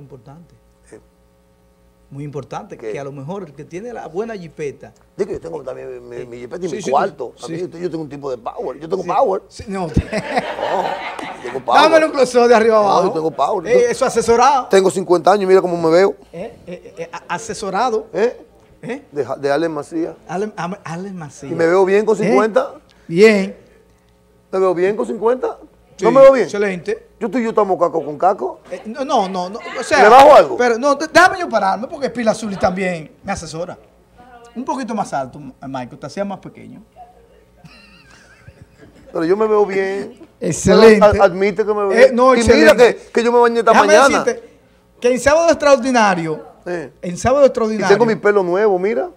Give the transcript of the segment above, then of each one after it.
importante. Eh, Muy importante, ¿Qué? que a lo mejor el que tiene la buena jipeta. Digo, yo tengo también mi, mi jipeta y Sí, mi sí, cuarto. También yo tengo un tipo de power. Yo tengo power. No, No, tengo power. dámelo un close de arriba No, abajo. yo tengo power. Eh, eso asesorado. Tengo 50 años mira cómo me veo. Eh, eh, eh, a- asesorado. ¿Eh? ¿Eh? De, de Allen Macías. Allen, Macías. Y me veo bien con ¿Eh? 50. Bien. ¿Me veo bien con 50? Sí, ¿No me veo bien? Excelente. Yo tú y yo estamos caco con caco. Eh, no, no, no, no, o sea, ¿Le bajo algo? Pero no, déjame yo pararme porque Pila Zully también me asesora. Un poquito más alto, Michael, te hacía más pequeño. Pero yo me veo bien. Excelente. Ad- Admite que me veo Eh, bien. no, y mira excelente. que, que yo me bañé esta Déjame mañana. decirte que en sábado extraordinario, Eh. en sábado Y extraordinario, tengo mi pelo nuevo, mira.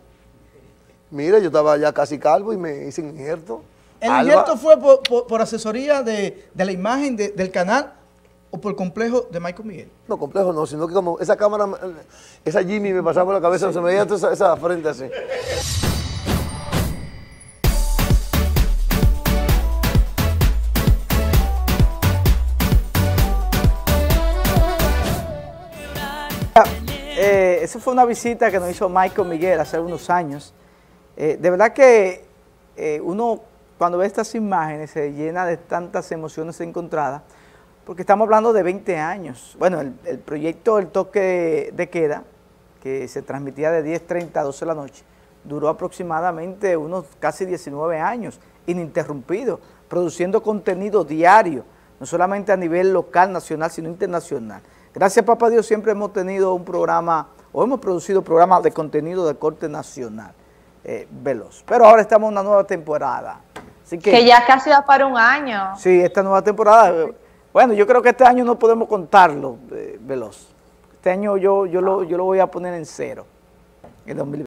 Mira, yo estaba ya casi calvo y me hice injerto. El Alba, injerto fue por, por- por asesoría de, de la imagen de- del canal o por complejo de Michael Miguel. No, complejo no, sino que como esa cámara, esa Jimmy me pasaba por la cabeza, se me veía toda esa, esa frente así. Eh, esa fue una visita que nos hizo Michael Miguel hace unos años. Eh, de verdad que eh, uno cuando ve estas imágenes se llena de tantas emociones encontradas, porque estamos hablando de 20 años. Bueno, el, proyecto El Toque de Queda, que se transmitía de 10.30 a 12 de la noche, duró aproximadamente unos casi 19 años, ininterrumpido, produciendo contenido diario, no solamente a nivel local, nacional, sino internacional. Gracias, Papá Dios, siempre hemos tenido un programa, o hemos producido programas de contenido de corte nacional, eh, veloz. Pero ahora estamos en una nueva temporada. Así que, Que ya casi va para un año. sí, esta nueva temporada, bueno, yo creo que este año no podemos contarlo, eh, veloz. Este año yo, yo, lo, yo lo voy a poner en cero, en 2020.